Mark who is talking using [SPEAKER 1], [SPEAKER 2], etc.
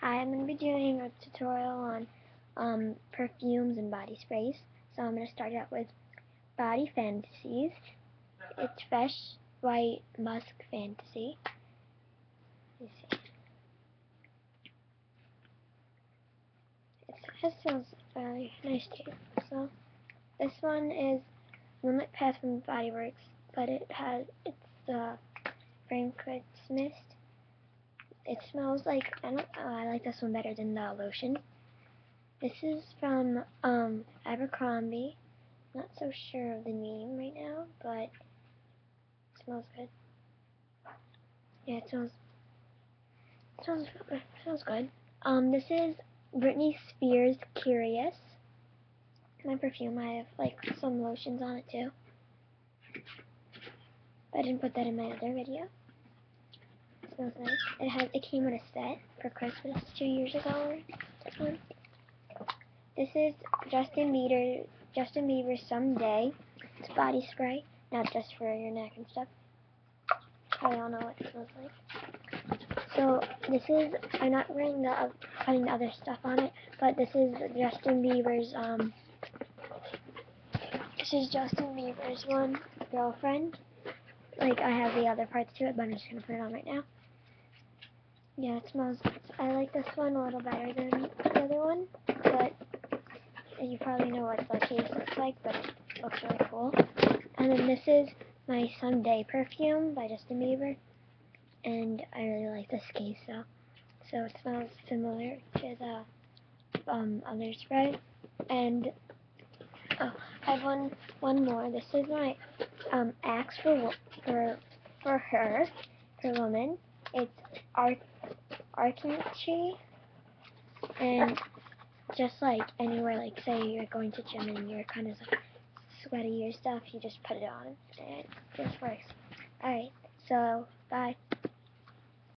[SPEAKER 1] Hi, I'm going to be doing a tutorial on um, perfumes and body sprays. So I'm going to start out with Body Fantasies. It's Fresh White Musk Fantasy. It smells very nice too. So this one is Moonlit Path from Body Works, but it has it's the Fragrance Mist it smells like, I don't oh, I like this one better than the lotion. This is from um, Abercrombie. Not so sure of the name right now, but it smells good. Yeah, it smells, it smells, it smells good. Um, this is Britney Spears Curious. My perfume, I have like some lotions on it too. I didn't put that in my other video smells nice. It has it came with a set for Christmas two years ago or This is Justin Bieber Justin Bieber Someday. It's body spray, not just for your neck and stuff. I don't know what it smells like. So this is I'm not wearing the putting the other stuff on it, but this is Justin Bieber's um this is Justin Bieber's one girlfriend. Like I have the other parts to it, but I'm just gonna put it on right now. Yeah, it smells, I like this one a little better than the other one, but you probably know what the case looks like, but it looks really cool. And then this is my Someday perfume by Justin Bieber, and I really like this case, so, so it smells similar to the um, other spray. And, oh, I have one, one more. This is my um, Axe for, for, for her, for woman. It's art architecture and just like anywhere like say you're going to gym and you're kind of sweaty or stuff you just put it on and it just works. Alright so bye